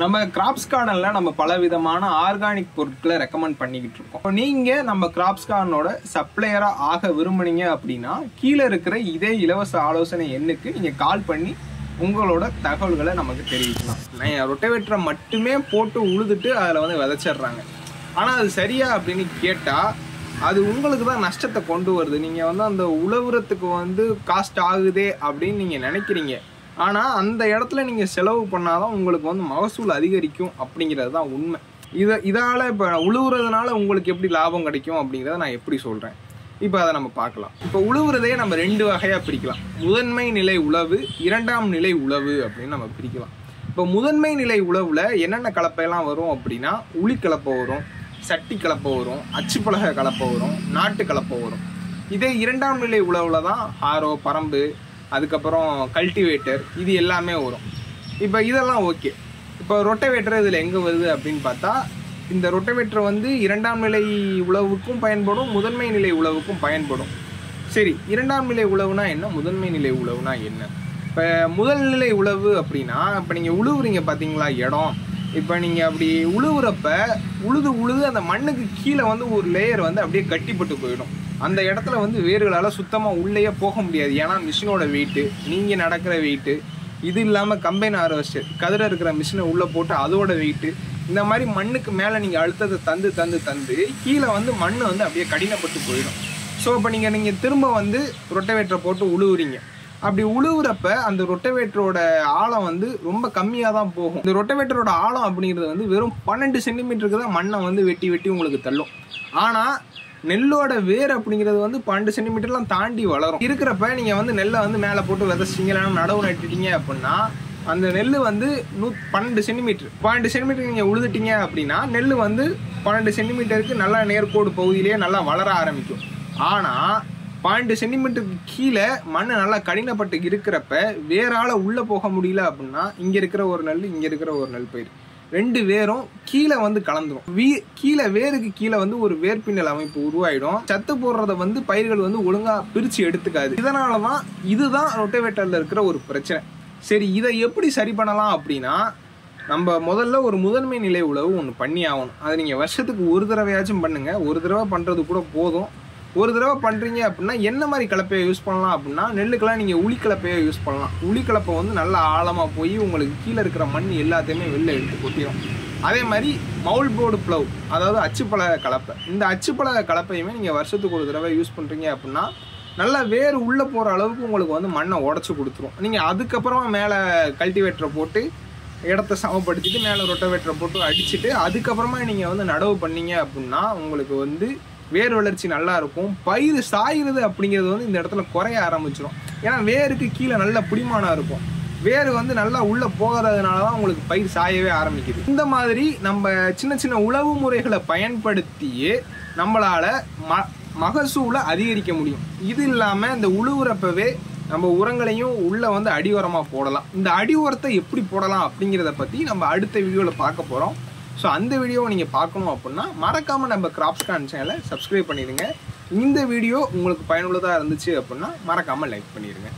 நம்ம கிராப்ஸ் கார்டனில் நம்ம பல விதமான ஆர்கானிக் பொருட்களை ரெக்கமெண்ட் பண்ணிக்கிட்டு இருக்கோம். இப்போ நம்ம கிராப்ஸ் கார்டனோட சப்ளையராக ஆக விரும்புனீங்க அப்படின்னா கீழே இருக்கிற இதே இலவச ஆலோசனை எண்ணுக்கு நீங்கள் கால் பண்ணி உங்களோட தகவல்களை நமக்கு தெரிவிக்கலாம். நான் ரொட்டவேட்டரை மட்டுமே போட்டு உழுதுட்டு அதில் வந்து விதைச்சிடுறாங்க. ஆனால் அது சரியா அப்படின்னு கேட்டால் அது உங்களுக்கு தான் நஷ்டத்தை கொண்டு வருது. நீங்கள் வந்து அந்த உழவுறத்துக்கு வந்து காஸ்ட் ஆகுதே அப்படின்னு நீங்கள் நினைக்கிறீங்க. ஆனால் அந்த இடத்துல நீங்கள் செலவு பண்ணாதான் உங்களுக்கு வந்து மகசூல் அதிகரிக்கும் அப்படிங்கிறது தான் உண்மை. இதை இதால் இப்போ உழுவுறதுனால உங்களுக்கு எப்படி லாபம் கிடைக்கும் அப்படிங்கிறத நான் எப்படி சொல்கிறேன் இப்போ அதை நம்ம பார்க்கலாம். இப்போ உழுவுறதையே நம்ம ரெண்டு வகையாக பிரிக்கலாம். முதன்மை நிலை உழவு இரண்டாம் நிலை உழவு அப்படின்னு நம்ம பிரிக்கலாம். இப்போ முதன்மை நிலை உழவில் என்னென்ன கலப்பையெல்லாம் வரும் அப்படின்னா உளி கலப்பை வரும் சட்டி கலப்பை வரும் அச்சுப்பலகை கலப்பை வரும் நாட்டு கலப்பை வரும். இதே இரண்டாம் நிலை உழவில் தான் ஆரோ பரம்பு அதுக்கப்புறம் கல்டிவேட்டர் இது எல்லாமே வரும். இப்போ இதெல்லாம் ஓகே இப்போ ரொட்டவேட்டர் இதில் எங்கே வருது அப்படின்னு பார்த்தா இந்த ரொட்டவேட்டர் வந்து இரண்டாம் நிலை உழவுக்கும் பயன்படும் முதன்மை நிலை உழவுக்கும் பயன்படும். சரி இரண்டாம் நிலை உழவுனா என்ன? முதன்மை நிலை உழவுனா என்ன? இப்போ முதல் நிலை உழவு அப்படின்னா இப்போ நீங்கள் உழுவுறீங்க பார்த்தீங்களா இடம். இப்போ நீங்கள் அப்படி உழுவுறப்ப உழுது உழுது அந்த மண்ணுக்கு கீழே வந்து ஒரு லேயர் வந்து அப்படியே கட்டிப்பட்டு போயிடும். அந்த இடத்துல வந்து வேர்களால் சுத்தமாக உள்ளேயே போக முடியாது. ஏன்னா மிஷினோட வெயிட்டு நீங்கள் நடக்கிற வெயிட்டு இது இல்லாமல் கம்பைன் ஹார்வெஸ்டர் கதிர இருக்கிற மிஷினை உள்ளே போட்டு அதோட வெயிட்டு இந்த மாதிரி மண்ணுக்கு மேலே நீங்கள் அழுத்தத்தை தந்து தந்து தந்து கீழே வந்து மண் வந்து அப்படியே கடினப்பட்டு போயிடும். ஸோ இப்போ நீங்கள் நீங்கள் திரும்ப வந்து ரொட்டவேட்டரை போட்டு உழுவுறீங்க. அப்படி உழுவுறப்ப அந்த ரொட்டவேட்டரோட ஆழம் வந்து ரொம்ப கம்மியாக தான் போகும். இந்த ரொட்டவேட்டரோட ஆழம் அப்படிங்கிறது வந்து வெறும் பன்னெண்டு சென்டிமீட்டருக்கு தான் மண்ணை வந்து வெட்டி வெட்டி உங்களுக்கு தள்ளும். ஆனால் நெல்லோட வேர் அப்படிங்கிறது வந்து பன்னெண்டு சென்டிமீட்டர்லாம் தாண்டி வளரும். இருக்கிறப்ப நீங்கள் வந்து நெல்லை வந்து மேலே போட்டு விதைச்சிங்க இல்லைன்னா நடவு நட்டுட்டீங்க அப்படின்னா அந்த நெல் வந்து நூ பன்னெண்டு சென்டிமீட்டர். பன்னெண்டு சென்டிமீட்டர் நீங்கள் உழுதுட்டீங்க அப்படின்னா நெல் வந்து பன்னெண்டு சென்டிமீட்டருக்கு நல்லா நேர்கோடு பகுதியிலேயே நல்லா வளர ஆரம்பிக்கும். ஆனால் பன்னெண்டு சென்டிமீட்டருக்கு கீழே மண் நல்லா கடினப்பட்டு இருக்கிறப்ப வேறால உள்ளே போக முடியல அப்படின்னா இங்கே இருக்கிற ஒரு நெல் இங்கே இருக்கிற ஒரு நெல் பயிர். ரெண்டு வேரும் கீழே வந்து கலந்துரும். வீ கீழே வேருக்கு கீழே வந்து ஒரு வேர்பின்னல் அமைப்பு உருவாயிடும். சத்து போடுறத வந்து பயிர்கள் வந்து ஒழுங்காக பிரித்து எடுத்துக்காது. இதனால தான் இதுதான் ரொட்டேவேட்டரில் இருக்கிற ஒரு பிரச்சனை. சரி இதை எப்படி சரி பண்ணலாம் அப்படின்னா நம்ம முதல்ல ஒரு முதன்மை நிலை உழவு ஒன்று பண்ணி ஆகணும். அதை நீங்கள் வருஷத்துக்கு ஒரு தடவையாச்சும் பண்ணுங்கள் ஒரு தடவை பண்ணுறது கூட போதும். ஒரு தடவை பண்ணுறீங்க அப்படின்னா என்ன மாதிரி கலப்பையை யூஸ் பண்ணலாம் அப்படின்னா நெல்லுக்கெல்லாம் நீங்கள் உளி கலப்பையை யூஸ் பண்ணலாம். உளி கலப்பை வந்து நல்லா ஆழமாக போய் உங்களுக்கு கீழே இருக்கிற மண் எல்லாத்தையுமே வெளில எடுத்து கொட்டிடும் அதே மாதிரி மவுல் போர்டு ப்ளவ் அதாவது அச்சுப்பழ கலப்பை இந்த அச்சுப்பழ கலப்பையுமே நீங்கள் வருஷத்துக்கு ஒரு தடவை யூஸ் பண்ணுறீங்க அப்படின்னா நல்லா வேர் உள்ளே போகிற அளவுக்கு உங்களுக்கு வந்து மண்ணை உடச்சி கொடுத்துரும். நீங்கள் அதுக்கப்புறமா மேலே கல்டிவேட்டரை போட்டு இடத்த சமப்படுத்திட்டு மேலே ரொட்டவேட்டரை போட்டு அடிச்சுட்டு அதுக்கப்புறமா நீங்கள் வந்து நடவு பண்ணீங்க அப்படின்னா உங்களுக்கு வந்து வேர் வளர்ச்சி நல்லா இருக்கும் பயிர் சாயிறது அப்படிங்கிறது வந்து இந்த இடத்துல குறைய ஆரம்பிச்சிடும் ஏன்னா வேருக்கு கீழே நல்ல பிடிமானம் இருக்கும். வேர் வந்து நல்லா உள்ளே போகாததுனால தான் உங்களுக்கு பயிர் சாயவே ஆரம்பிக்குது. இந்த மாதிரி நம்ம சின்ன சின்ன உழவு முறைகளை பயன்படுத்தியே நம்மளால் ம மகசூலை அதிகரிக்க முடியும். இது இல்லாமல் இந்த உழுவுறப்பவே நம்ம உரங்களையும் உள்ள வந்து அடி உரமாக போடலாம். இந்த அடி உரத்தை எப்படி போடலாம் அப்படிங்கிறத பற்றி நம்ம அடுத்த வீடியோவில் பார்க்க போகிறோம் ஸோ அந்த வீடியோவை நீங்கள் பார்க்கணும் அப்படின்னா மறக்காமல் நம்ம கிராப்ஸ்கான் சேனலை சப்ஸ்கிரைப் பண்ணிடுங்க. இந்த வீடியோ உங்களுக்கு பயனுள்ளதாக இருந்துச்சு அப்படின்னா மறக்காமல் லைக் பண்ணிடுங்க.